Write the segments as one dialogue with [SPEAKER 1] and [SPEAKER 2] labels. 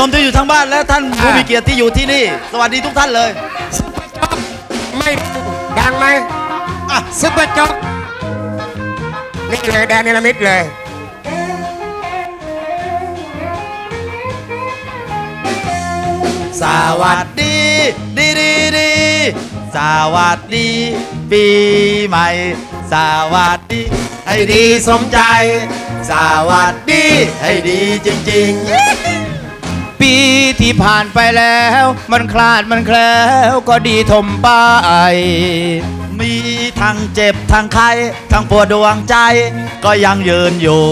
[SPEAKER 1] ท่านผู้ชมที่อยู่ทางบ้านและท่านผู้มีเกียรติที่อยู่ที่นี่ สวัสดีทุกท่านเลย
[SPEAKER 2] ไม่ดังไหม
[SPEAKER 1] อะ
[SPEAKER 2] ซุปเปอร์จ็อกนี่เลยแดนนิลมิตเลย
[SPEAKER 1] สวัสดีดีดีดีสวัสดีปีใหม่ สวัสดีให้ดีสมใจ สวัสดีให้ดีจริง ๆ
[SPEAKER 3] ปีที่ผ่านไปแล้ว มันคลาดมันแคล้วก็ดีทมไป
[SPEAKER 1] มีทั้งเจ็บทั้งไข้ทั้งปวดดวงใจก็ยังยืนอยู่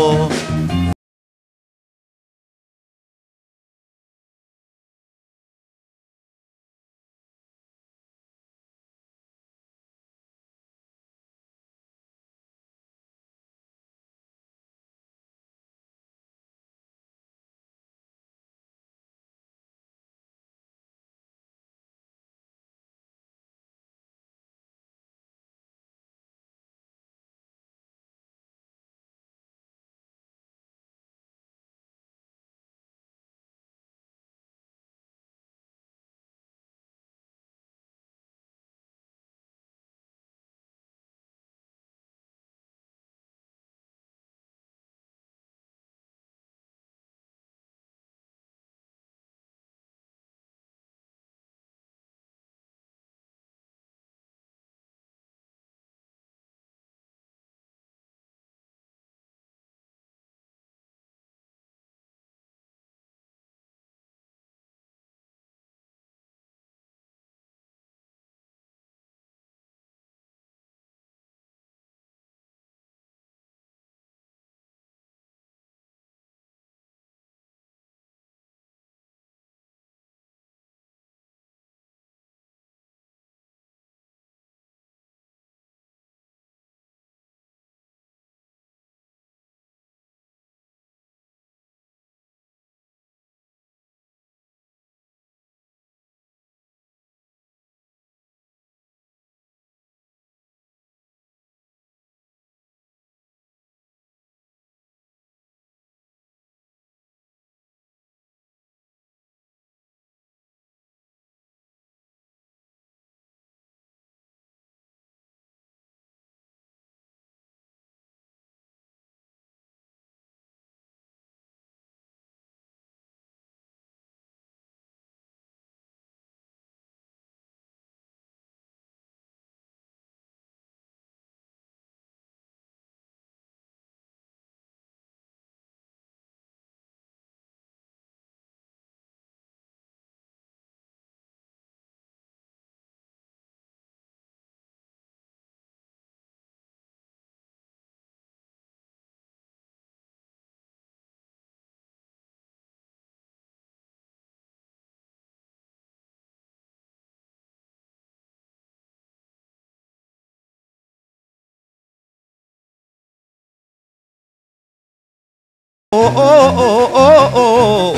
[SPEAKER 3] โอ้โอ้โอ้โอ้โ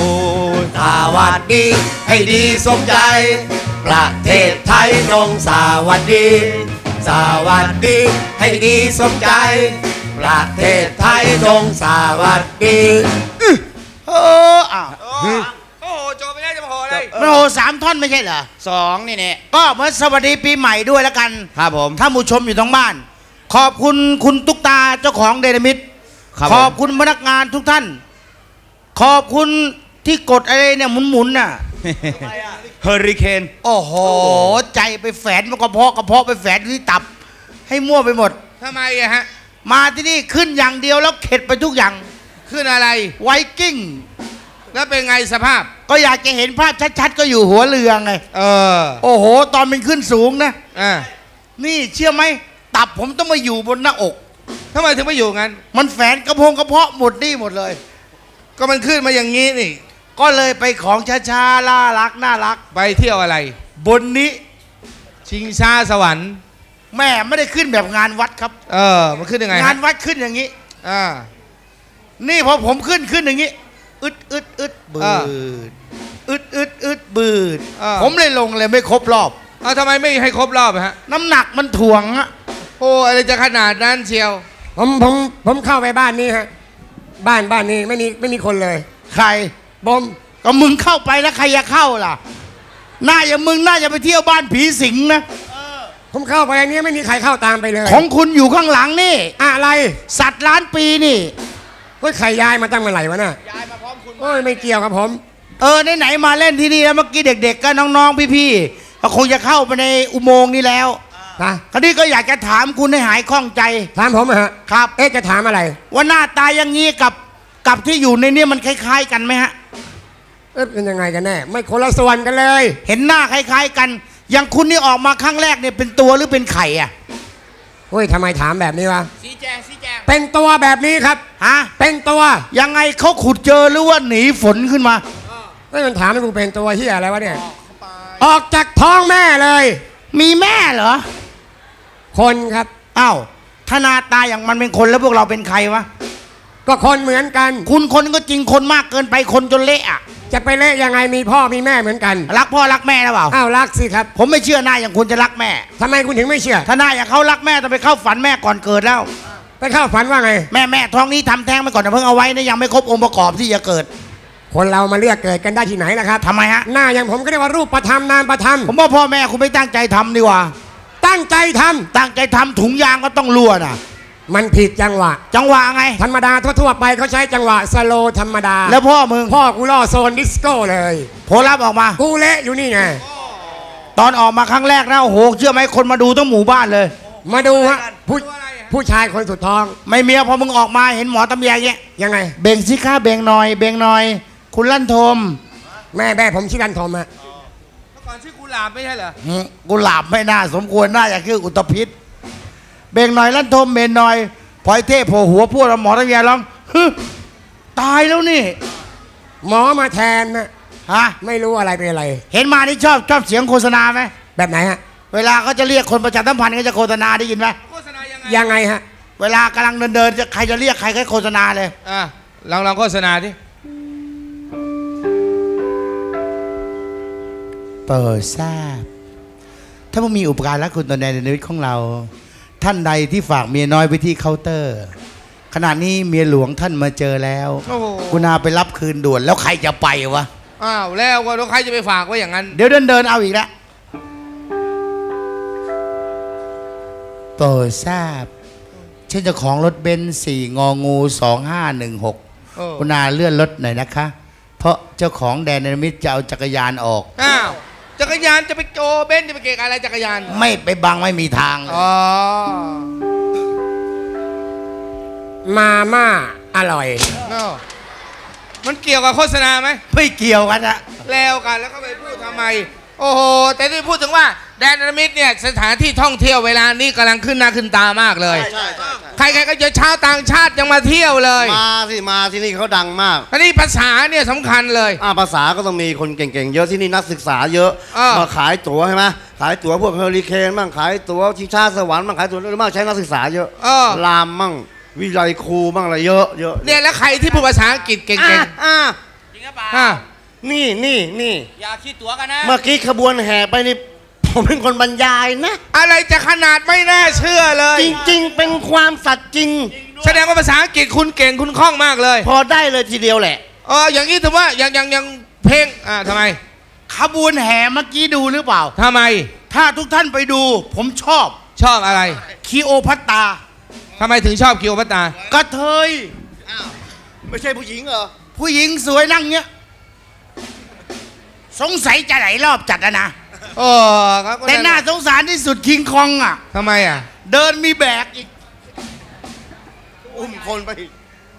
[SPEAKER 3] อ้
[SPEAKER 1] สวัสดีให้ดีสมใจ ประเทศไทยจงสวัสดี สวัสดีให้ดีสมใจ ประเทศไทยจงสวัสดี
[SPEAKER 3] เอออ้าว
[SPEAKER 2] โอ้โหโจไม่ได้จะมาโหเลย
[SPEAKER 3] มันโหสามท่อนไม่ใช่เหรอสองนี่เนี่ยก็เมือนสวัสดีปีใหม่ด้วยแล้วกัน ครับผม ถ้าผู้ชมอยู่ทั้งบ้าน ขอบคุณคุณตุ๊กตาเจ้าของเดนมิ ดขอบคุณพนักงานทุกท่าน ขอบคุณที่กดอะไรเนี่ยหมุนๆน่ะเฮอริเคนโอ้โห ใจไปแฝนมันกระเพาะกระเพาะไปแฝนที่ตับ ให้มั่วไปหมด
[SPEAKER 2] ทำไมอะฮะ
[SPEAKER 3] มาที่นี่ขึ้นอย่างเดียวแล้วเข็ดไปทุกอย่าง
[SPEAKER 2] ขึ้นอะไร
[SPEAKER 3] ไวกิ้ง
[SPEAKER 2] แล้วเป็นไงสภาพ
[SPEAKER 3] ก็อยากจะเห็นภาพชัดๆ ก็อยู่หัวเรือไง
[SPEAKER 2] เออ
[SPEAKER 3] โอ้โห ตอนมันขึ้นสูงนะ
[SPEAKER 2] อ่า
[SPEAKER 3] นี่เชื่อไหม ตับผมต้องมาอยู่บนหน้าอก
[SPEAKER 2] ทำไมถึงไม่อยู่งั้น
[SPEAKER 3] มันแฝนกระพงกระเพาะหมดนี่หมดเลย
[SPEAKER 2] ก็มันขึ้นมาอย่างนี้นี่
[SPEAKER 3] ก็เลยไปของช้าๆล่ารักน่ารัก
[SPEAKER 2] ไปเที่ยวอะไร
[SPEAKER 3] บนนี้
[SPEAKER 2] ชิงชาสวรรค์
[SPEAKER 3] แม่ไม่ได้ขึ้นแบบงานวัดครับ
[SPEAKER 2] เออ มันขึ้นยังไง
[SPEAKER 3] งา
[SPEAKER 2] ฮะ
[SPEAKER 3] นวัดขึ้นอย่างนี้
[SPEAKER 2] อ่า
[SPEAKER 3] นี่พอผมขึ้นขึ้นอย่างนี้ อึดอึดอึดบื
[SPEAKER 2] อ่า
[SPEAKER 3] ดอึดอึดอึดบืด
[SPEAKER 2] อ่า
[SPEAKER 3] ผมเลยลงเลยไม่ครบรอบ
[SPEAKER 2] เอาทำไมไม่ให้ครบรอบอะฮะ
[SPEAKER 3] น้ำหนักมันถ่วงอะ
[SPEAKER 2] โอ้อะไรจะขนาดนั้นเชียว
[SPEAKER 4] ผมผมผมเข้าไปบ้านนี้ฮะ บ้านบ้านนี้ไม่มีไม่มีคนเลย
[SPEAKER 3] ใคร
[SPEAKER 4] ผม
[SPEAKER 3] ก็มึงเข้าไปแล้วใครจะเข้าล่ะน่าอย่ามึงน่าจะไปเที่ยวบ้านผีสิงนะ
[SPEAKER 2] ผมเข้าไปอันนี้ไม่มีใครเข้าตามไปเลย
[SPEAKER 3] ของคุณอยู่ข้างหลังนี่
[SPEAKER 2] อะไร
[SPEAKER 3] สัตว์ล้านปีนี่
[SPEAKER 2] เฮ้ยใครย้ายมาตั้งเมื่อไหร่วะน่ะย้ายมาพร้อมคุณโอ้ยไม่เกี่ยวกับผม
[SPEAKER 3] เออไหนๆมาเล่นที่นี่แล้วเมื่อกี้เด็ก ๆ ก็น้องๆพี่ๆก็คงจะเข้าไปในอุโมงค์นี้แล้ว
[SPEAKER 2] นะ
[SPEAKER 3] คราวนี้ก็อยากจะถามคุณให้หายข้องใจ
[SPEAKER 2] ถามผมอะฮะ
[SPEAKER 3] ครับ
[SPEAKER 2] เอ๊ะจะถามอะไร
[SPEAKER 3] ว่าหน้าตาอย่างนี้กับกับที่อยู่ในนี้มันคล้าย ๆ กันไหมฮะ
[SPEAKER 2] เอ๊ะเป็นยังไงกันแน่ ไม่คนละส่วนกันเลย
[SPEAKER 3] เห็นหน้าคล้าย ๆ กัน อย่างคุณนี่ออกมาครั้งแรกเนี่ยเป็นตัวหรือเป็นไข่อะ
[SPEAKER 2] เฮ้ยทำไมถามแบบนี้วะ
[SPEAKER 3] สีแจงสีแจง
[SPEAKER 2] เป็นตัวแบบนี้ครับ
[SPEAKER 3] ฮะ
[SPEAKER 2] เป็นตัว
[SPEAKER 3] ยังไงเขาขุดเจอหรือว่าหนีฝนขึ้นมา
[SPEAKER 2] เฮ้ยมันถามให้กูเป็นตัวที่อะไรวะเนี่ย ออกจากท้องแม่เลย
[SPEAKER 3] มีแม่เหรอ
[SPEAKER 2] คนครับ
[SPEAKER 3] อ้าวถ้าหน้าตาอย่างมันเป็นคนแล้วพวกเราเป็นใครวะ
[SPEAKER 2] ก็คนเหมือนกัน
[SPEAKER 3] คุณคนก็จริงคนมากเกินไปคนจนเละอะ
[SPEAKER 2] จะไปเละยังไงมีพ่อมีแม่เหมือนกัน
[SPEAKER 3] รักพ่อรักแม่หรือเปล่า
[SPEAKER 2] อ้าวรักสิครับ
[SPEAKER 3] ผมไม่เชื่อหน้าอย่างคุณจะรักแม่
[SPEAKER 2] ทำไมคุณถึงไม่เชื่อ
[SPEAKER 3] ถ้าหน้าอย่างเขารักแม่ต้องไปเข้าฝันแม่ก่อนเกิดแล้ว
[SPEAKER 2] ไปเข้าฝันว่าไง
[SPEAKER 3] แม่แม่ท้องนี้ทำแท้งไปก่อนนะเพิ่งเอาไว้นะยังไม่ครบองค์ประกอบที่จะเกิด
[SPEAKER 2] คนเรามาเลือกเกิดกันได้ที่ไหนล่ะครับ
[SPEAKER 3] ทำไมฮะ
[SPEAKER 2] หน้าอย่างผมก็เรียกว่ารูปประธรรมนามประธรรม
[SPEAKER 3] ผมว่าพ่อแม่คุณไม่ตั้งใจทำดีกว่า
[SPEAKER 2] ตั้งใจท
[SPEAKER 3] ตั้งใจทำถุงยางก็ต้องรั่วนะำ
[SPEAKER 2] มันผิดจังหวะ
[SPEAKER 3] จังหวะไง
[SPEAKER 2] ธรรมดาทั่วๆไปเขาใช้จังหวะสโลธรรมดา
[SPEAKER 3] แล้วพ่อมึง
[SPEAKER 2] พ่อกูล่อโซนดิสโก้เลย
[SPEAKER 3] โพลับออกมา
[SPEAKER 2] กูเละอยู่นี่ไง
[SPEAKER 3] ตอนออกมาครั้งแรกนะโอ้โหเชื่อไหมคนมาดูทั้งหมู่บ้านเลย
[SPEAKER 2] มาดูฮะผู้ผู้ชายคนสุดท้อง
[SPEAKER 3] ไม่เมียพอมึงออกมาเห็นหมอตำแยเงี้ย
[SPEAKER 2] ยังไง
[SPEAKER 3] เบ่งสิค้าเบ่งหน่อย เบ่งหน่อย คุณลั่นทม
[SPEAKER 2] แม่แม่ผมชื่อดันทอมอะ
[SPEAKER 4] เมื่อก่อนชื่อกุ หลาบไม่ใช่เหรอ
[SPEAKER 3] หึกูหลาบไม่น่า สมควรน่าอยากคืออุตภิษเบ่งหน่อยลั่นทมเบ่งหน่อยพลอยเทพโผล่หัวพูดแล้วหมอตำแยร้องฮึตายแล้วนี่
[SPEAKER 2] หมอมาแทนนะ
[SPEAKER 3] ฮะ
[SPEAKER 2] ไม่รู้อะไรเป็นอะไร
[SPEAKER 3] เห็นมานี่ชอบชอบเสียงโฆษณาไหม
[SPEAKER 2] แบบไหนฮะ
[SPEAKER 3] เวลาเขาจะเรียกคนประชาสัมพันธ์เขาจะโฆษณาได้ยินไหม
[SPEAKER 4] โฆษณายังไง
[SPEAKER 2] ยังไงฮะ
[SPEAKER 3] เวลากำลังเดินเดินๆจะใครจะเรียกใครก็โฆษณาเลย
[SPEAKER 4] อะลองลองโฆษณาดิ
[SPEAKER 3] เปิดทราบ ถ้ามันมีอุปการะคุณตนในชีวิตของเรา ท่านใดที่ฝากเมียน้อยไว้ที่เคาน์เตอร์ ขณะนี้เมียหลวงท่านมาเจอแล้ว
[SPEAKER 4] โอ้โห
[SPEAKER 3] กุณาไปรับคืนด่วนแล้วใครจะไปวะ
[SPEAKER 4] อ้าวแล้วก็แล้วใครจะไปฝากไว้อย่างนั้น
[SPEAKER 3] เดี๋ยวเดินเดินๆเอาอีกแล้วโปรดทราบเช่นเจ้าของรถเบนซ์สี่งองูสองห้าหนึ่งหก
[SPEAKER 4] เออ
[SPEAKER 3] คุณาเลื่อนรถหน่อยนะคะ เพราะเจ้าของแดนนามิตจะเอาจักรยานออก
[SPEAKER 4] อ้าว จักรยานจะไปโจเบนซ์จะไปเกะอะไรจักรยาน
[SPEAKER 3] ไม่ไปบังไม่มีทางเลย
[SPEAKER 4] อ๋อ
[SPEAKER 2] มาม่าอร่อย
[SPEAKER 4] เอ้ามันเกี่ยวกับโฆษณาไหม
[SPEAKER 3] ไม่เกี่ยวกันอะ
[SPEAKER 4] แล้วกันแล้วก็ไปพูดทำไม โอ้โหแต่ที่พูดถึงว่าแดนนามิดเนี่ยสถานที่ท่องเที่ยวเวลานี้กำลังขึ้นหน้าขึ้นตามากเลย
[SPEAKER 1] ใช่ใช่
[SPEAKER 4] ใครๆก็จะชาวต่างชาติยังมาเที่ยวเลย
[SPEAKER 1] มาสิมาที่นี่เขาดังมาก
[SPEAKER 4] อันนี้ภาษาเนี่ยสำคัญเลย
[SPEAKER 1] อ่าภาษาก็ต้องมีคนเก่งๆเยอะที่นี่นักศึกษาเยอะ
[SPEAKER 4] อ่าม
[SPEAKER 1] มาขายตั๋วใช่ไหมขายตั๋วพวกเฮอริเคนบ้างขายตั๋วชิงชาสวรรค์บ้างขายตั๋วอะไรบ้างใช้นักศึกษาเยอะ
[SPEAKER 4] เออ
[SPEAKER 1] รามบ้างวิไลครูบ้างอะไรเยอะเยอะ
[SPEAKER 4] เนี่ยแล้วใครที่พูดภาษาอังกฤษเก่
[SPEAKER 1] อะ
[SPEAKER 4] ง
[SPEAKER 1] อะ
[SPEAKER 4] ๆอะ
[SPEAKER 1] นี่นี่นี่
[SPEAKER 4] อย่าคิดตัวกันนะ
[SPEAKER 1] เมื่อกี้ขบวนแห่ไปนี่ผมเป็นคนบรรยายนะ
[SPEAKER 4] อะไรจะขนาดไม่น่าเชื่อเลย
[SPEAKER 1] จริง ๆ เป็นความสัตย์จริง
[SPEAKER 4] แสดงว่าภาษาอังกฤษคุณเก่งคุณคล่องมากเลย
[SPEAKER 1] พอได้เลยทีเดียวแหละ
[SPEAKER 4] เอออย่างนี้ถือว่าอย่างอย่างอย่างเพลงอ่าทำไม
[SPEAKER 3] ขบวนแห่เมื่อกี้ดูหรือเปล่า
[SPEAKER 4] ทำไม
[SPEAKER 3] ถ้าทุกท่านไปดู ผมชอบ
[SPEAKER 4] ชอบอะไร
[SPEAKER 3] คีโอพัตตา
[SPEAKER 4] ทำไมถึงชอบคิวพัตตา
[SPEAKER 3] กระเทย
[SPEAKER 1] ไม่ใช่ผู้หญิงเหรอ
[SPEAKER 3] ผู้หญิงสวยนั่งเนี้ย สงสัยจะไหลายรอบจัดอะนะ
[SPEAKER 4] โอ้ครับก็
[SPEAKER 3] แต่น่าสงสารที่สุดคิงคองอะ
[SPEAKER 4] ทำไมอะ
[SPEAKER 3] เดินมีแบกอีก
[SPEAKER 1] อุ้มคนไปอีก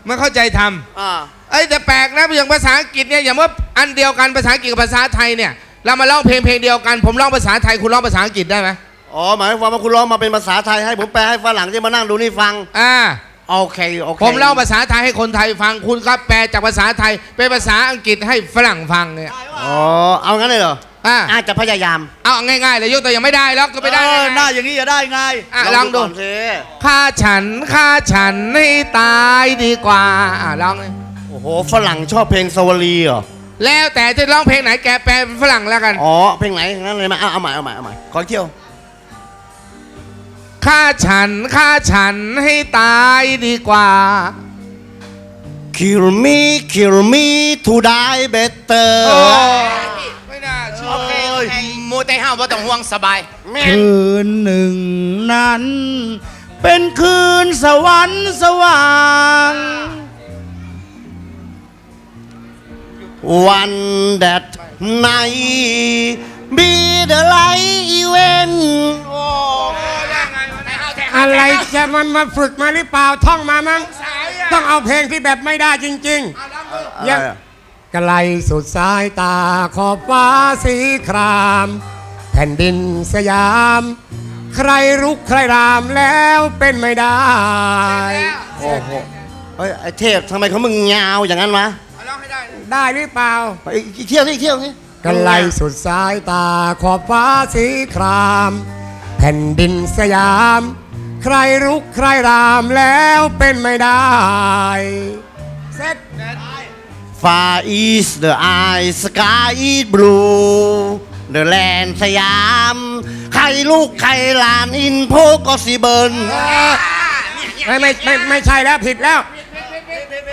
[SPEAKER 4] ไม่เข้าใจทำ
[SPEAKER 1] อ่า
[SPEAKER 4] ไอ้ยแต่แปลกนะอย่างภาษาอังกฤษเนี่ยอย่างว่าอันเดียวกันภาษาอังกฤษกับภาษาไทยเนี่ยเรามาร้องเพลงเพลงเดียวกัน ผมร้องภาษาไทยคุณร้องภาษาอังกฤษได้ไหม
[SPEAKER 1] อ๋อหมายความว่าคุณร้องมาเป็นภาษาไทยให้ผมแปลให้ฝรั่งที่มานั่งดูนี่ฟัง
[SPEAKER 4] อ่า
[SPEAKER 1] โอเคโอเค
[SPEAKER 4] ผมเล่าภาษาไทยให้คนไทยฟังคุณครับแปลจากภาษาไทยเป็นภาษาอังกฤษให้ฝรั่งฟังเนี่ย
[SPEAKER 1] อ๋อเอางั้นเลยเหรอ
[SPEAKER 4] อ่า
[SPEAKER 1] อาจจะพยายาม
[SPEAKER 4] เอาง่ายๆเลยยกตัวอย่างไม่ได้แล้วก็ไม่ได้
[SPEAKER 3] เออ
[SPEAKER 4] ไง
[SPEAKER 3] หน้าอย่างนี้จะได้ไง
[SPEAKER 4] อะลองดู
[SPEAKER 1] ก่นสิ
[SPEAKER 4] ฆ่าฉันฆ่าฉันให้ตายดีกว่าอะลองเลย
[SPEAKER 1] โอ้โหฝรั่งชอบเพลงสวลีเหรอ
[SPEAKER 4] แล้วแต่จะร้องเพลงไหนแกแปลเป็นฝรั่งแล้วกัน
[SPEAKER 1] อ๋อเพลงไหนงั้นเลยมาเอาเอาใหม่เอาใหม่เอาใหม่ขออีกเที่ยว
[SPEAKER 4] ฆ่าฉันฆ่าฉันให้ตายดีกว่า
[SPEAKER 5] kill me kill me to die better
[SPEAKER 4] ไม่น่าเชื่อมูเตห้าว่าต้องห่วงสบาย
[SPEAKER 3] คืนหนึ่งนั้น เป็นคืนสวรรค์สว่าง
[SPEAKER 5] one that night be the light event
[SPEAKER 2] อะไรจะมันมาฝึกมาหรือเปล่าท่องมามั้งต้องเอาเพลงที่แบบไม่ได้จริงๆยังไกลสุดสายตาขอบฟ้าสีคราม แผ่นดินสยาม ใครรุกใครรามแล้วเป็นไม่ได้
[SPEAKER 5] โอ้โหเฮ้ยไอเทพทำไมเขามึงยาวอย่างนั้นวะ
[SPEAKER 2] ได้หรือเปล่า
[SPEAKER 5] อีกอีกเที่ยวนี่อีกเที่ยวนี่
[SPEAKER 2] ไกลสุดสายตาขอบฟ้าสีคราม แผ่นดินสยาม ใครรุกใครรามแล้วเป็นไม่ได้เสร็จ
[SPEAKER 5] Far east the eye sky is blue the land สยาม ใครลูกใครหลานอินโพก็สิเบิร์น
[SPEAKER 2] ไม่ไม่ไม่ไม่ใช่แล้วผิดแล้ว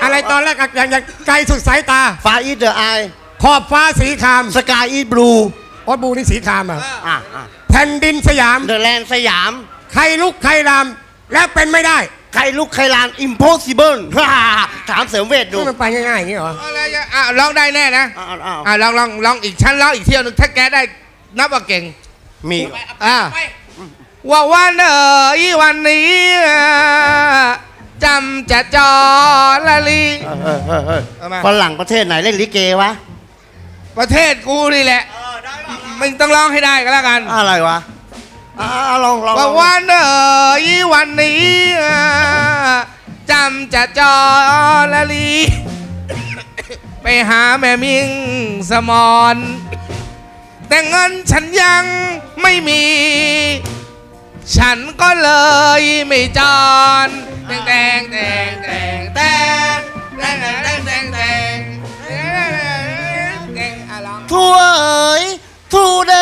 [SPEAKER 2] อะไรตอนแรกอะอย่างอย่างไกลสุดสายตา
[SPEAKER 5] Far east the eye
[SPEAKER 2] ขอบฟ้าสีคราม
[SPEAKER 5] sky is blue
[SPEAKER 2] โอตบูนี่สีครามเหรอะ
[SPEAKER 5] อะอะ
[SPEAKER 2] แผ่นดินสยาม
[SPEAKER 5] the land สยาม
[SPEAKER 2] ใครลุกใครรามแล้วเป็นไม่ได้
[SPEAKER 5] ใครลูกใครหลาน impossible ถามเสริมเวทดู
[SPEAKER 2] มันไปง่ายๆอย่างนี้เหรอ
[SPEAKER 4] อะไรอะอะร้องได้แน่นะ
[SPEAKER 5] อ้าวอ้าว
[SPEAKER 4] อะลองลองลองอีกชั้นร้องอีกเที่ยวหนึงถ้าแกได้นับว่าเก่ง
[SPEAKER 5] มี
[SPEAKER 4] อะว่าวันเอ๋ยวันนี้จำจะจอละลี
[SPEAKER 5] เออเออเออเออ
[SPEAKER 4] เอามา
[SPEAKER 5] ฝรั่งประเทศไหนเล่นลิเกวะ
[SPEAKER 4] ประเทศกูนี่แหละมึงต้องร้องให้ได้ก็แล้วกัน
[SPEAKER 5] อะไรวะอ่า ลองลอง
[SPEAKER 4] ว่าวันเอ๋ยวันนี้จำจะจอละลี ไปหาแม่มิงสมอนแต่เงินฉันยังไม่มี ฉันก็เลยไม่จอนแตงแตงแตงแตงแตงแตงแตงแตงแตงแตงแตงอะร้อง
[SPEAKER 5] ทั่วเอ๋ยทูเด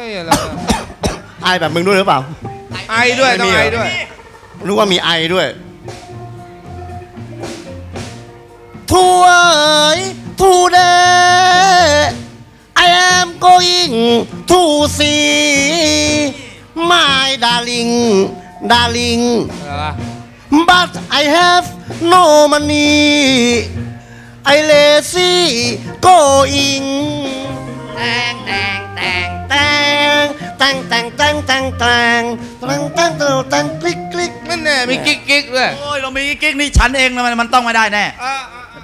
[SPEAKER 4] ฮ้ยอะไร
[SPEAKER 5] ไอแบบมึงด้วยหรือเปล่า
[SPEAKER 4] ไอด้วยต้องไอด้วย
[SPEAKER 5] รู้ว่ามีไอด้วยทั่วเอ๋ยทูเด I am going to see my darling darling but I have no money I lazy going แตงแตงแตง แตงแตงแตงแตงแตงแตงแตงแตงคลิกคลิก
[SPEAKER 4] นั่นแน่มีกิ๊กกิ๊กด้วย
[SPEAKER 1] โอ้ยเรามีกิ๊กนี่ฉันเองนะมันมันต้องไม่ได้แน่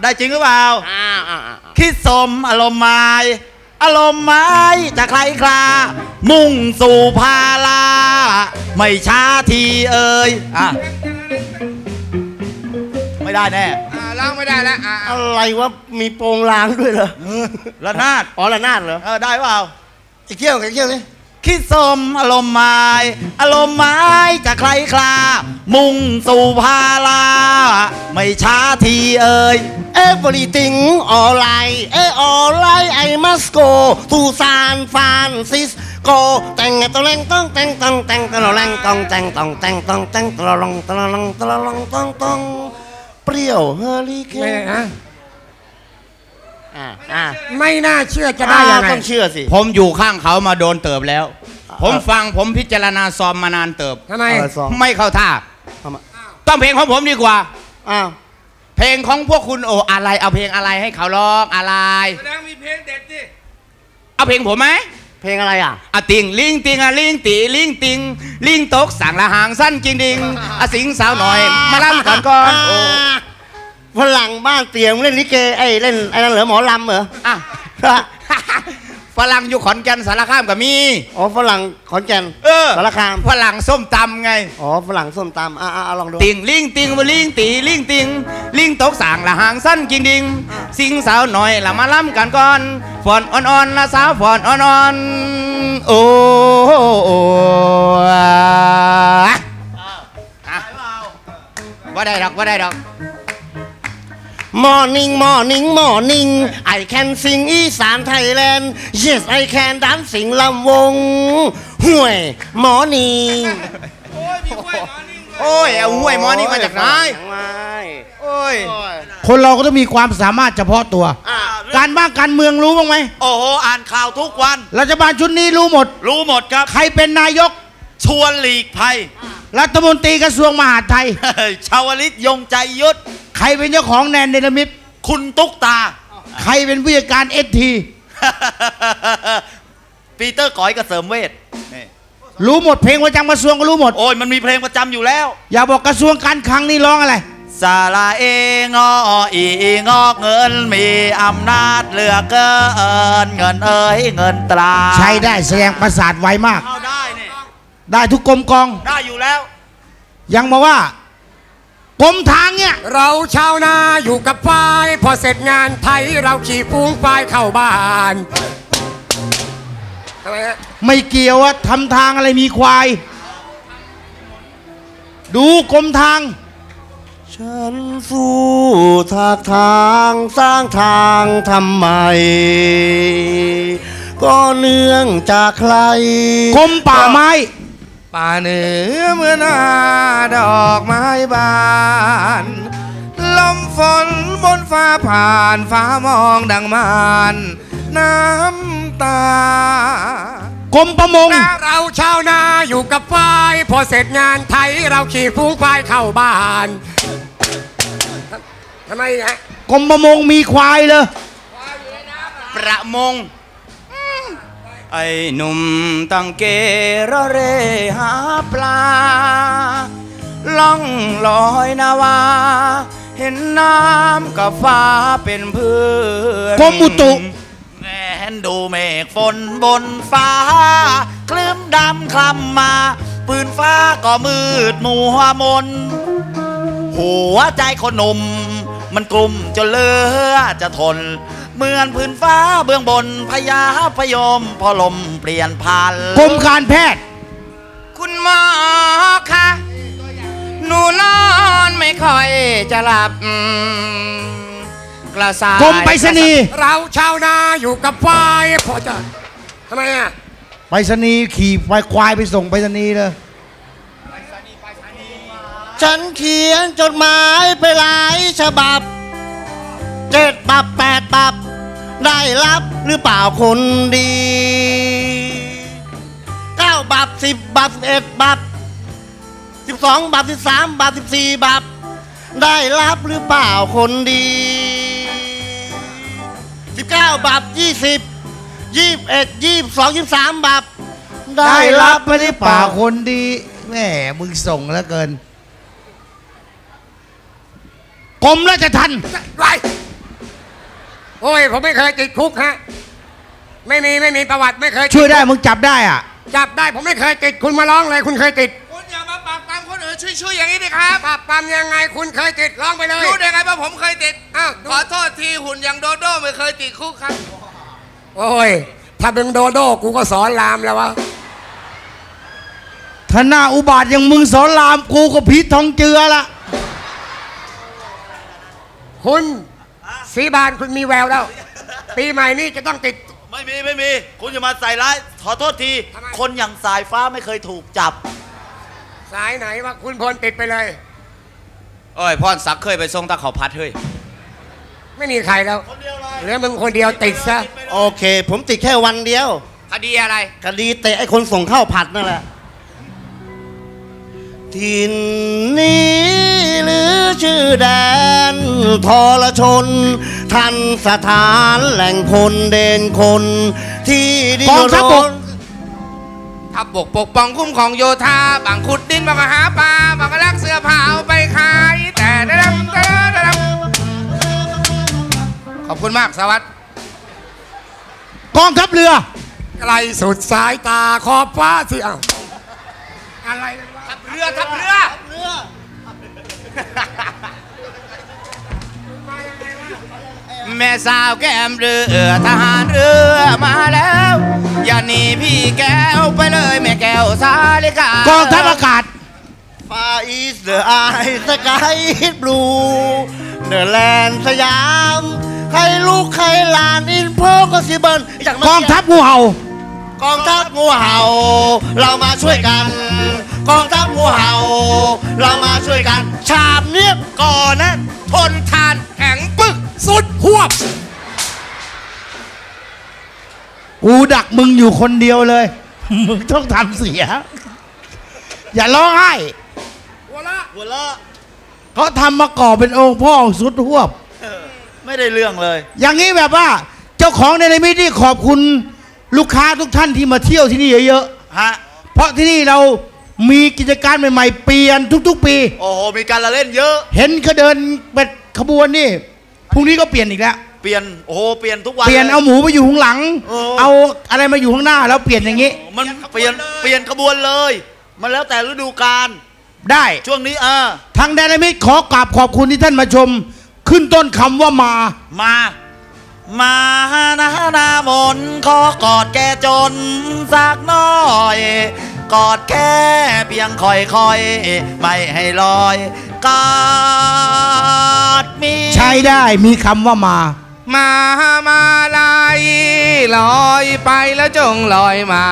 [SPEAKER 1] ได้จริงหรือเปล่าคิดสมอารมณ์ไม้อารมณ์ไม้จะใครคลา มุ่งสู่พาลา ไม่ช้าทีเอ่ยอะไม่ได้แน่
[SPEAKER 4] อ่าร้องไม่ได้แล้วอ่า
[SPEAKER 5] อะไรวะมีโปรงลางด้วยเหรอ
[SPEAKER 1] ระนาด
[SPEAKER 5] อ๋อระนาดเหรอ
[SPEAKER 1] เออได้เปล่า
[SPEAKER 5] อีกเที่ยวอีกเที่ยวนี่
[SPEAKER 1] คิดสมอารมณ์ไม้อารมณ์ไม้จะใครคลา มุ่งสู่พาลา ไม่ช้าทีเอ่ย
[SPEAKER 5] เอฟบริติงออนไลน์เอออนไลน์ไอมัสโกทูซานฟานซิสโกแต่งตะแรงต้องแต่งต้องแต่งตะแรงต้องแต่งต้องแต่งต้องแต่งตะลองตะลองตะลองต้องต้องเปรี้ยวเฮอริเคน อ่าอ่า
[SPEAKER 2] ไม่น่าเชื่อจะได้ยังไง
[SPEAKER 5] ต้องเชื่อสิ
[SPEAKER 4] ผมอยู่ข้างเขามาโดนเติบแล้ว ผมฟังผมพิจารณาซอมมานานเติบ
[SPEAKER 2] ทำไม
[SPEAKER 5] อะไรซอ
[SPEAKER 4] ไม่เข้าท่า
[SPEAKER 5] ทำไม
[SPEAKER 4] ต้องเพลงของผมดีกว่า
[SPEAKER 5] อ้าว
[SPEAKER 4] เพลงของพวกคุณโออะไร เอาเพลงอะไรให้เขาร้องอะไร
[SPEAKER 6] แสดงมีเพลงเด็ดดิ
[SPEAKER 4] เอาเพลงผมไหม
[SPEAKER 5] เพลงอะไรอะ
[SPEAKER 4] อะติงลิงติงอะลิงตีลิงติง ลิงตกสั่งละหางสั้นจริงดิงอะสิงสาวหน่อย มาลั่นก่อนก่อนโอ้
[SPEAKER 5] ฝรั่งบ้านเตียงเล่นลิเกไอ้เล่นไอ้นั่นเหรอหมอลำเหรอ
[SPEAKER 4] อะฝรั่งอยู่ขอนแก่นสารคามก็มี
[SPEAKER 5] อ๋อฝรั่งขอนแก่น
[SPEAKER 4] เออ
[SPEAKER 5] สารคาม
[SPEAKER 4] ฝรั่งส้มตำไง
[SPEAKER 5] อ๋อฝรั่งส้มตำอ่าอ่าลองดู
[SPEAKER 4] ติงลิงติงว่าลิงตีลิงติงลิงตกสั่งละหางสั้นจริงดิง สิงสาวหน่อยละมาล้ำกันก่อนฟอนอ่อนๆละสาวฟอนอ่อนๆโอ้โอ้อะว่าได้ดอกว่าได้ดอก
[SPEAKER 5] Morning Morning Morning I can sing อีสานไทยแลนด์ Yes I can dancing ลำวงห่วย Morning
[SPEAKER 6] โอ้ยมีกล้วยหมอนิ่ง
[SPEAKER 4] โอ้ยเอาห้วยหมอนี่มาจากไหน
[SPEAKER 5] ไม่
[SPEAKER 4] โอ้ย
[SPEAKER 3] คนเราก็ต้องมีความสามารถเฉพาะตัว
[SPEAKER 5] อะ
[SPEAKER 3] การบ้างการเมืองรู้บ้างไหม
[SPEAKER 1] โอ้โห อ่านข่าวทุกวัน
[SPEAKER 3] รัฐบาลชุดนี้รู้หมด
[SPEAKER 1] รู้หมดครับ
[SPEAKER 3] ใครเป็นนายก
[SPEAKER 1] ชวนหลีกภัย
[SPEAKER 3] รัฐมนตรีกระทรวงมหาดไทย
[SPEAKER 1] ชาวลิตยงใจยุทธ
[SPEAKER 3] ใครเป็นเจ้าของแนนเดลมิด
[SPEAKER 1] คุณตุ๊กตา
[SPEAKER 3] ใครเป็นผู้จัดการเอสที
[SPEAKER 1] ปีเตอร์ก๋อยกับเสริมเวทนี่
[SPEAKER 3] รู้หมดเพลงประจำกระทรวงก็รู้หมด
[SPEAKER 1] โอ้ยมันมีเพลงประจำอยู่แล้ว
[SPEAKER 3] อย่าบอกกระทรวงการคลังนี่ร้องอะไร
[SPEAKER 1] ซาลาเองออีงอกเงินมีอำนาจเหลือเกินเงินเอ้ยเงินตรา
[SPEAKER 3] ใช้ได้แสดงประสาทไวมาก
[SPEAKER 1] เข้าได้เนี่ย
[SPEAKER 3] ได้ทุกกรมกอง
[SPEAKER 1] ได้อยู่แล้ว
[SPEAKER 3] ยังมาว่า กรมทางเนี่ย
[SPEAKER 2] เราชาวนาอยู่กับฝ่าย พอเสร็จงานไทยเราขี่ฟูงฝ่ายเข้าบ้านทำไมฮะ
[SPEAKER 3] ไม่เกี่ยวว่าทำทางอะไรมีควาย ดูกรมทาง
[SPEAKER 5] ฉันสู้ทากทางสร้างทางทำไม ก็เนื่องจากใคร
[SPEAKER 3] กรมป่าไม้
[SPEAKER 4] ป่าเหนือเมื่อหน้าดอกไม้บานลมฝนบนฟ้าผ่านฟ้ามองดังมานน้ำตา
[SPEAKER 3] กรมประมง
[SPEAKER 2] เราชาวนาอยู่กับฝ่ายพอเสร็จงานไทยเราขี่ฟูงฝ่ายเข้าบ้านทำไมฮะ
[SPEAKER 3] กรมประมงมีควายเลย
[SPEAKER 1] ประมง
[SPEAKER 4] ไอ้หนุ่มตั้งเกรอเรหาปลา ล่องลอยนาวา เห็นน้ำกับฟ้าเป็นเพื่อน
[SPEAKER 3] กรมอุตุ
[SPEAKER 1] แงนดูเมฆฝนบนฟ้า คลื่นดำคลำมา ปืนฟ้าก็มืดมัวมน หัวใจคนหนุ่มมันกลุ่มจนเหลือจะทน เหมือนพื้นฟ้าเบื้องบนพยาพยมพอลมเปลี่ยนพัน
[SPEAKER 3] กรมการแพทย์
[SPEAKER 4] คุณหมอคะหนูนอนไม่ค่อยจะหลับอืมกระสาย
[SPEAKER 3] กรมไปรษณีย์
[SPEAKER 2] เราชาวนาอยู่กับฝ่ายพอจะทำไมอะ
[SPEAKER 3] ไปรษณีย์ขี่ควายควายไปส่งไปรษณีย์เลย
[SPEAKER 5] ฉันเขียนจดหมายไปหลายฉบับเจ็ดปับแปดปับ ได้รับหรือเปล่าคนดีเก้าบับสิบบับสิบเอ็ดบับสิบสองบับสิบสามบับสิบสี่บับได้รับหรือเปล่าคนดีสิบเก้าบับยี่สิบยี่สิบเอ็ดยี่สิบสองยี่สิบสามบับ
[SPEAKER 3] ได้รับไม่ได้ป่าคนดีแหม่มึงส่งแล้วเกินกรมราชทัณฑ์
[SPEAKER 2] ไร โอ้ยผมไม่เคยติดคุกฮะไม่มีไม่มีประวัติไม่เคยติ
[SPEAKER 3] ช่วยได้มึงจับได้อะ
[SPEAKER 2] จับได้ผมไม่เคยติดคุณมาร้องเลยคุณเคยติด
[SPEAKER 6] คุณอย่ามาปากปรามคนอื่นช่วยๆอย่างนี้ดิครับ
[SPEAKER 2] ปราบปรามยังไงคุณเคยติดร้องไปเลย
[SPEAKER 6] รู้ได้ไงว่าผมเคยติด
[SPEAKER 2] อ้าวดู
[SPEAKER 6] ขอโทษทีหุ่นอย่างโดโด้ไม่เคยติดคุกครับ
[SPEAKER 2] โอ้ย ถ้าเป็นโดโด้กูก็สอนรามแล้ววะ
[SPEAKER 3] ถ้าหน้าอุบาทอย่างมึงสอนรามกูก็พีททองเจือละ
[SPEAKER 2] คุณ สีบานคุณมีแววแล้ว ปีใหม่นี้จะต้องติด
[SPEAKER 1] ไม่มีไม่มี คุณจะมาใส่ร้าย ขอโทษที
[SPEAKER 2] ทำไม
[SPEAKER 1] คนอย่างสายฟ้าไม่เคยถูกจับ
[SPEAKER 2] สายไหนวะคุณพลติดไปเลย
[SPEAKER 4] โอ้ยพรศักดิ์เคยไปส่งตะเขาพัดเฮ้ย
[SPEAKER 2] ไม่มีใครแล้วเหลือมึงคนเดียวติดซะ
[SPEAKER 5] โอเค ผมติดแค่วันเดียว
[SPEAKER 4] คดีอะไร
[SPEAKER 5] คดีเตะไอ้คนส่งข้าวผัดนั่นแหละ ทินนี้ หรือชื่อแดนทรชน ทันสถานแหล่งคนเด่นคน ที่ดิน
[SPEAKER 3] กองทัพบก
[SPEAKER 5] รน
[SPEAKER 4] ทัพบกปกป้องคุ้มของโยธาบางขุดดินบางก็หาปลาบางก็ลักเสื้อผ้าเอาไปขาย แต่ดดำแต่ดดำขอบคุณมากสวัสดิ์
[SPEAKER 3] กองทัพเรือ
[SPEAKER 2] ไกลสุดสายตาขอบฟ้าสิเอ้าอะไรวะ
[SPEAKER 4] ทัพเรือทัพเรือ แม่สาวแก้มเรือทหารเรือมาแล้ว อย่าหนีพี่แก้วไปเลยแม่แก้วสาลิกาก
[SPEAKER 3] องทัพอากาศ
[SPEAKER 5] Far East the eye sky is blue The land สยาม ใครลูกใครหลานอินโพก็สิเบิร์นจาก
[SPEAKER 3] กองทัพงูเห่า
[SPEAKER 5] กองทัพงูเห่า เรามาช่วยกัน กองทัพงูเห่า เรามาช่วยกัน ชาบเนียบก่อนนะ
[SPEAKER 6] ทนทานแข็งปึก
[SPEAKER 2] สุดหวบ
[SPEAKER 3] กูดักมึงอยู่คนเดียวเลย มึงต้องทำเสีย อย่าร้องไห้
[SPEAKER 2] หัวละ
[SPEAKER 1] หัวเราะ
[SPEAKER 3] เขาทำมาก่อเป็นองค์พ่อสุดหวบ
[SPEAKER 1] ไม่ได้เรื่องเลย
[SPEAKER 3] อย่างนี้แบบว่า เจ้าของเนรมิตนี่ขอบคุณ ลูกค้าทุกท่านที่มาเที่ยวที่นี่เยอะ
[SPEAKER 1] ฮะ
[SPEAKER 3] ๆ เพราะที่นี่เรามีกิจการใหม่ๆเปลี่ยนทุก ๆ ปี
[SPEAKER 1] โอ้โหมีการละเล่นเยอะ
[SPEAKER 3] เห็นเขาเดินเป็นขบวนนี่พรุ่งนี้ก็เปลี่ยนอีกแล้ว
[SPEAKER 1] เปลี่ยนโอ้โหเปลี่ยนทุกวัน
[SPEAKER 3] เปลี่ยนเอาหมูมาอยู่ข้างหลัง
[SPEAKER 1] โอ้
[SPEAKER 3] เอาอะไรมาอยู่ข้างหน้าแล้วเปลี่ยนอย่างนี้
[SPEAKER 1] มันเปลี่ยนเปลี่ยนขบวนเลย มันแล้วแต่ฤดูกาล
[SPEAKER 3] ได้
[SPEAKER 1] ช่วงนี้เออ
[SPEAKER 3] ทางไดนามิตขอกราบขอบคุณที่ท่านมาชม ขึ้นต้นคำว่ามา
[SPEAKER 1] มา มานะนามนขอกอดแกจนสักหน้อย กอดแค่เพียงคอยคอยๆไม่ให้ลอย กอดมี
[SPEAKER 3] ใช้ได้มีคำว่ามา
[SPEAKER 4] มามาลายลอยไปแล้วจงลอยมา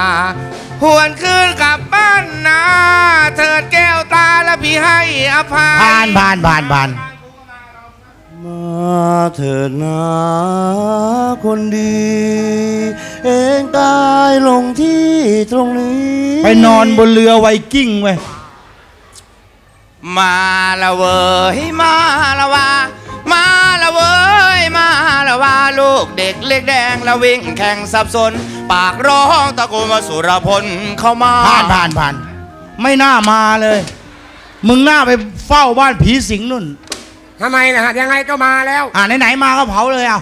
[SPEAKER 4] หวนคืนกลับบ้านนาเถิดแก้วตาและพี่ให้อภัย
[SPEAKER 3] ผ่านผ่านผ่านผ่าน
[SPEAKER 5] มา เถิดนะคนดี เองกายลงที่ตรงนี้
[SPEAKER 3] ไปนอนบนเรือไวกิ้งไว้ย
[SPEAKER 4] มาละเว้ยมาละวามาละเว้ยมาละวาลูกเด็กเล็กแดงละวิ่งแข่งสับสน ปากร้องตะโกนมาสุรพลเข้ามา
[SPEAKER 3] ผ่านผ่านผ่านไม่น่ามาเลย มึงน่าไปเฝ้าบ้านผีสิงนุ่น
[SPEAKER 2] ทำไมนะฮะยังไงก็มาแล้ว
[SPEAKER 3] อ่าไหนๆมาก็เผาเลยเอา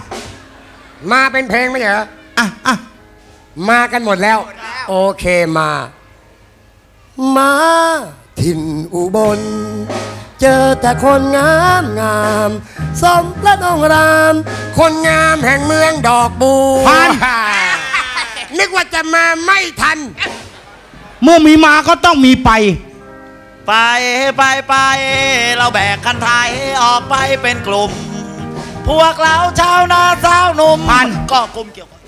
[SPEAKER 2] มาเป็นเพลงไม่ใช่เหรอ
[SPEAKER 3] อะอะ
[SPEAKER 2] มากันหมดแล้ว โอเคมา มาถิ่นอุบล เจอแต่คนงามงามสมพระนองราม คนงามแห่งเมืองดอกบัว
[SPEAKER 3] ผ่าน
[SPEAKER 2] นึกว่าจะมาไม่ทัน
[SPEAKER 3] เมื่อมีมาก็ต้องมีไป
[SPEAKER 1] ไปไปไป เราแบกคันไทยออกไปเป็นกลุ่ม พวกเราชาวนาสาวหนุ่ม
[SPEAKER 3] ผ่าน
[SPEAKER 1] ก็กลุ่มเกี่ยวกับ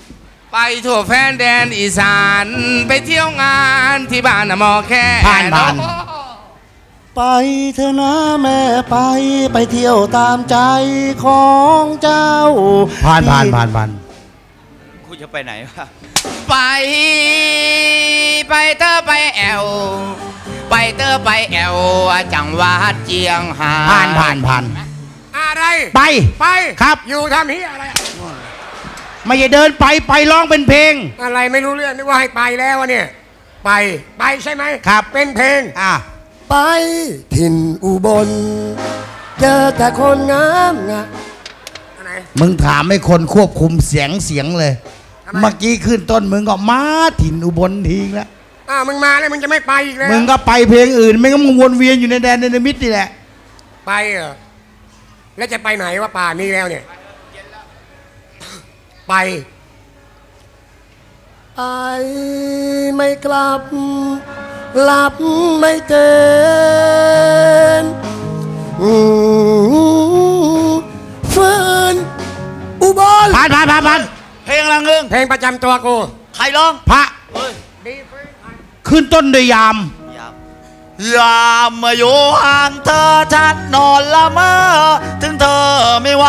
[SPEAKER 4] ไปทั่วแฟนแดนอีสานไปเที่ยวงานที่บ้านน่ะหมอแค่
[SPEAKER 3] ผ่านผ่าน
[SPEAKER 5] ไปเถอะนะแม่ไปไปเที่ยวตามใจของเจ้า
[SPEAKER 3] ผ่านผ่านผ่านผ่าน
[SPEAKER 1] กูจะไปไหนวะ
[SPEAKER 4] ไป ไปเตอไปแอว ไปเตอไปแอวจังหวัดเจียงหา
[SPEAKER 3] ผ่านผ่านผ่าน
[SPEAKER 2] อะไร
[SPEAKER 3] ไป
[SPEAKER 2] ไป
[SPEAKER 3] ครับ
[SPEAKER 2] อยู่ทำเฮียอะไร
[SPEAKER 3] ไม่ใช่เดินไปไปร้องเป็นเพลง
[SPEAKER 2] อะไรไม่รู้เรื่องนึกว่าให้ไปแล้วอะเนี่ย ไป ไปใช่ไหม
[SPEAKER 3] ครับ
[SPEAKER 2] เป็นเพลง
[SPEAKER 3] อะ
[SPEAKER 2] ไปถิ่นอุบล เจอแต่คนงามงามอะไร
[SPEAKER 3] มึงถามให้คนควบคุมเสียงเสียงเลย
[SPEAKER 2] ทำไม
[SPEAKER 3] เมื่อกี้ขึ้นต้นมึงก็มาถิ่นอุบลทิ้งแล้ว
[SPEAKER 2] อ้าวมึงมาแล้วมึงจะไม่ไปอีกแล้ว
[SPEAKER 3] มึงก็ไปเพลงอื่น ไม่ก็มึงวนเวียนอยู่ในแดนเนรมิตนี่แหละ
[SPEAKER 2] ไปเหรอแล้วจะไปไหนวะป่านนี้แล้วเนี่ย ไปไอไม่กลับ หลับไม่เตือนฟืนอุบล
[SPEAKER 3] ผ่านผ่านผ่านผ่าน
[SPEAKER 1] เพลงอะไรเงึง
[SPEAKER 2] เพลงประจำตัวกู
[SPEAKER 1] ใครร้อง
[SPEAKER 3] พระ
[SPEAKER 1] เฮ้ย
[SPEAKER 3] ขึ้นต้นด้วยยาม
[SPEAKER 1] ยามยามมาอยู่ห่างเธอฉันนอนละเมอถึงเธอไม่ไหว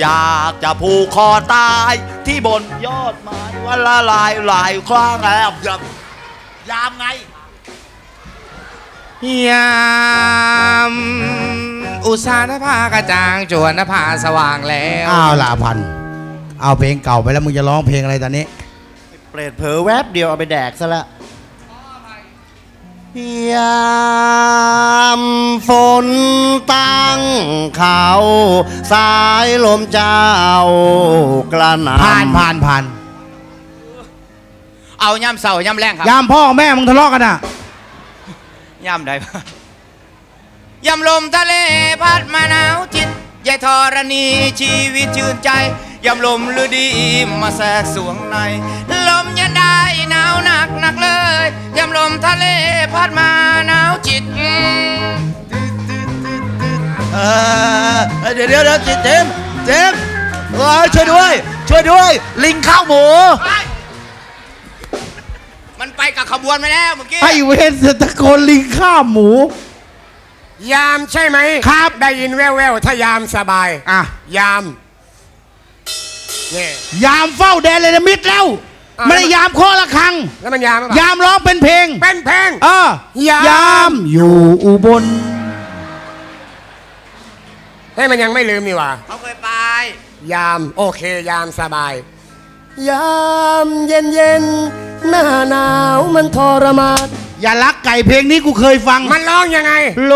[SPEAKER 1] อยากจะผูกคอตายที่บนยอดไม้วันละหลายหลายครั้งแล้วยามยามไง
[SPEAKER 4] ยามอุตสาหนภากระจ่างจวนนภาสว่างแล้ว
[SPEAKER 3] อ้าวละพัน เอาเพลงเก่าไปแล้วมึงจะร้องเพลงอะไรตอนนี้
[SPEAKER 5] เปรตเผลอแวบเดียวเอาไปแดกซะละยามฝนตั้งเขาสายลมเจ้ากระหน่ำ
[SPEAKER 3] ผ่านผ่านผ่าน
[SPEAKER 4] เอาย่ำเสาย่ำแรงครับ
[SPEAKER 3] ยามพ่อแม่มึงทะเลาะกันอะ
[SPEAKER 4] ย่ำใดบ้างย่ำลมทะเลพัดมาหนาวจิตยายธรณีชีวิตชื่นใจ ย่ำลมฤดีมาแทรกสวงใน ลมยันได้หนาวหนักหนักเลยย่ำลมทะเลพัดมาหนาวจิต
[SPEAKER 1] เออเดี๋ยวเดี๋ยวเดี๋ยวเจมส์เจมส์เออช่วยด้วย ช่วยด้วย ลิงข้าวหมู
[SPEAKER 6] มันไปกับขบวนไปแล้วเมื่อกี้
[SPEAKER 3] ไอเวนเสตะโกนลิงข้ามหมู
[SPEAKER 2] ยามใช่ไหม
[SPEAKER 3] ครับ
[SPEAKER 2] ได้ยินแว่วๆถ้ายามสบาย
[SPEAKER 3] อะ
[SPEAKER 2] ยามนี่
[SPEAKER 3] ยามเฝ้าแดนเลยนะมิดแล้ว
[SPEAKER 2] อะ
[SPEAKER 3] ไม่ได้ยามเคาะระฆัง
[SPEAKER 2] แล้วมันยามหรือเปล่ายา
[SPEAKER 3] มร้องเป็นเพลง
[SPEAKER 2] เป็นเพลง
[SPEAKER 3] เออยา
[SPEAKER 2] ม
[SPEAKER 3] ยามอยู่อุบล
[SPEAKER 2] ให้ยมันยังไม่ลืมนี่หว่า
[SPEAKER 6] เขาเคยไป
[SPEAKER 2] ยามโอเคยามสบาย ยามเย็นเย็นๆหน้าหนาวมันทรมาน
[SPEAKER 3] อย่ารักไก่เพลงนี้กูเคยฟัง
[SPEAKER 2] มันร้องยังไง
[SPEAKER 3] ล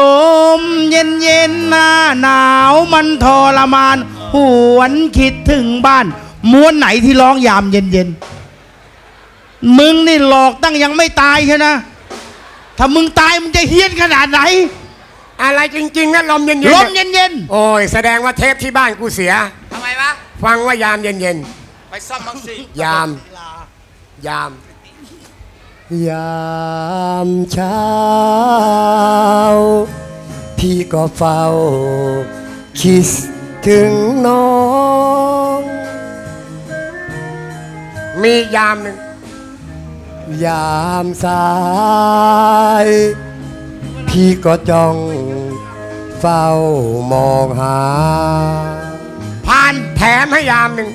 [SPEAKER 3] มเย็นเย็นๆหน้าหนาวมันทรมาน หวนคิดถึงบ้าน ม้วนไหนที่ร้องยามเย็นเย็นๆ มึงนี่หลอกตั้งยังไม่ตายใช่นะ ถ้ามึงตายมึงจะเฮี้ยนขนาดไหน
[SPEAKER 2] อะไรจริงๆนะลมเย็นๆ
[SPEAKER 3] ลมเย็นเย็น
[SPEAKER 2] โอ้ยแสดงว่าเทปที่บ้านกูเสีย
[SPEAKER 6] ทำไมวะ
[SPEAKER 2] ฟังว่ายามเย็น
[SPEAKER 6] ไปซ่อมมังสิ
[SPEAKER 2] ๆยาม ยาม ยามเช้า พี่ก็เฝ้าคิด ถึงน้อง มียามหนึ่ง ยามสาย พี่ก็จ้องเฝ้ามองหาผ่านแถมให้ยามหนึ่ง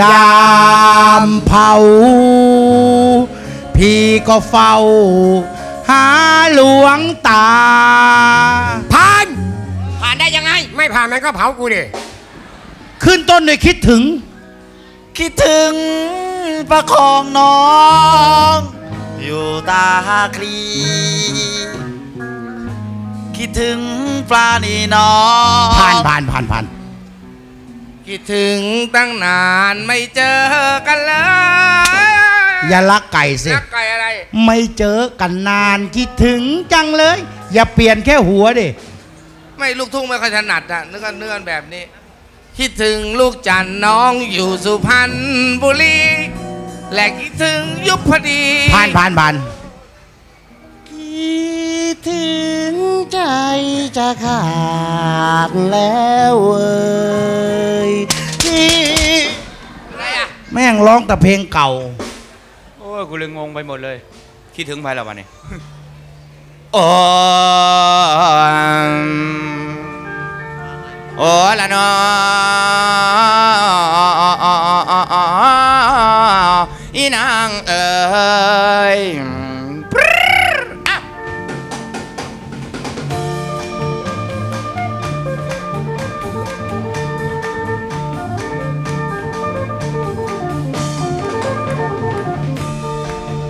[SPEAKER 3] ยามเผา พี่ก็เฝ้า หาหลวงตา
[SPEAKER 2] ผ่าน
[SPEAKER 6] ผ่านได้ยัง ไง
[SPEAKER 2] ไม่ผ่านมันก็เผากูดิ
[SPEAKER 3] ขึ้นต้นด้วยคิดถึง
[SPEAKER 1] คิดถึงประคองน้อง อยู่ตาคลีคิดถึงปลานีน้อง
[SPEAKER 3] ผ่านผ่านผ่านผ่าน
[SPEAKER 4] คิดถึงตั้งนานไม่เจอกันเลย
[SPEAKER 3] อย่าลักไก่สิ
[SPEAKER 4] นักไก่อะไร
[SPEAKER 3] ไม่เจอกันนานคิดถึงจังเลย อย่าเปลี่ยนแค่หัวดิ
[SPEAKER 4] ไม่ลูกทุ่งไม่ค่อยถนัดอะนึกกันเนื่อนแบบนี้ คิดถึงลูกจันทร์น้องอยู่สุพรรณบุรีและคิดถึงยุพดี
[SPEAKER 3] ผ่านผ่านผ่าน
[SPEAKER 5] คิดถึงใจจะขาดแล้วเอ้ยที่
[SPEAKER 6] อะไรอะ
[SPEAKER 3] แม่งร้องแต่เพลงเก่า
[SPEAKER 1] โอ้ยกูเลยงงไปหมดเลย คิดถึงไปแล้ววันนี้โอ้ โอ้ละนออีนางเอ๋ยปรึ๊ดอะ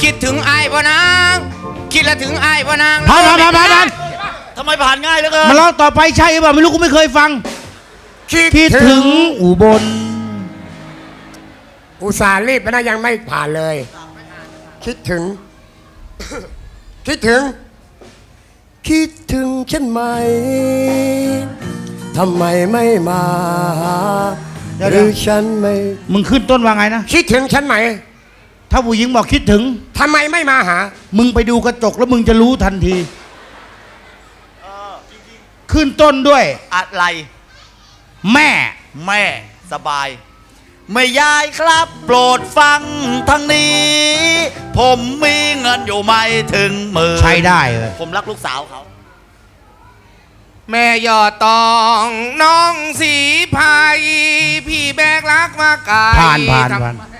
[SPEAKER 1] คิดถึงไอ้ายพ่นาง คิดแล้วถึงไอ้ายพ่อนาง
[SPEAKER 3] ผ่านผ่านผ่านผ่านผ่าน
[SPEAKER 1] ทำไมผ่านง่ายเหลือเกิน
[SPEAKER 3] มาร้องต่อไปใช่หรือเปล่าไม่รู้กูไม่เคยฟัง คิดถึงอุบล
[SPEAKER 2] อุตส่าห์รีบไปนะยังไม่ผ่านเลย คิดถึง คิดถึง คิดถึงฉันไหมทำไมไม่มาหา
[SPEAKER 3] เดี๋ยว
[SPEAKER 2] หรือฉันไม่
[SPEAKER 3] มึงขึ้นต้นว่าไงนะ
[SPEAKER 2] คิดถึงฉันไหม
[SPEAKER 3] ถ้าผู้หญิงบอกคิดถึง
[SPEAKER 2] ทำไมไม่มาหา
[SPEAKER 3] มึงไปดูกระจกแล้วมึงจะรู้ทันที ขึ้นต้นด้วย
[SPEAKER 1] อะไร
[SPEAKER 3] แม่
[SPEAKER 1] แม่สบาย ไม่ยายครับ โปรดฟังทางนี้ ผมมีเงินอยู่ไม่ถึงหมื่น
[SPEAKER 3] ใช้ได้เลย
[SPEAKER 1] ผมรักลูกสาวเขา
[SPEAKER 4] แม่ยอดตองน้องสีพายพี่แบกรักมาไกล
[SPEAKER 3] ผ่านผ่าน
[SPEAKER 4] ทำ
[SPEAKER 3] ผ่าน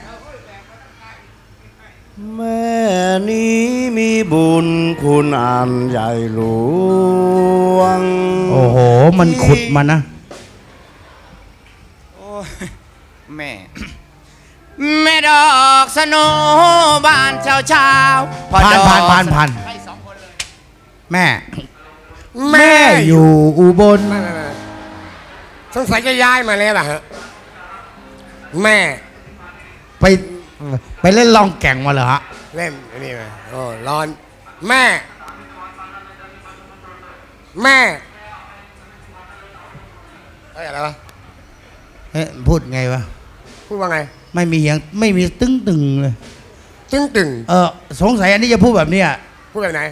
[SPEAKER 5] แม่นี้มีบุญคุณอันใหญ่หลวง
[SPEAKER 3] โอ้โห มันขุดมานะ
[SPEAKER 1] โอ้ยแม่ แม่ดอกสโนบานเช้าเช้าๆพอ
[SPEAKER 3] ผ่าน
[SPEAKER 1] ดอก
[SPEAKER 3] ผ่านผ่านผ่าน
[SPEAKER 1] ให้สองคนเลย
[SPEAKER 3] แม่
[SPEAKER 2] แม่
[SPEAKER 3] แม่อยู่อุบล
[SPEAKER 2] ไม่ไม่ไม่สงสัยจะย้ายมาแล้วล่ะฮะ แม่
[SPEAKER 3] ไป ไปเล่นลองแก่งมาเหรอฮะ
[SPEAKER 2] เล่นอันนี่มาโอ้ร้อน แม่ แม่เฮ้ยอะไรวะ
[SPEAKER 3] เอ๊ะพูดไงวะ
[SPEAKER 2] พูดว่าไง
[SPEAKER 3] ไม่มีเสียงไม่มีตึ้งตึงเลย
[SPEAKER 2] ตึงตึง
[SPEAKER 3] เออสงสัยอันนี้จะพูดแบบเนี้ย
[SPEAKER 2] พูดแบบไหน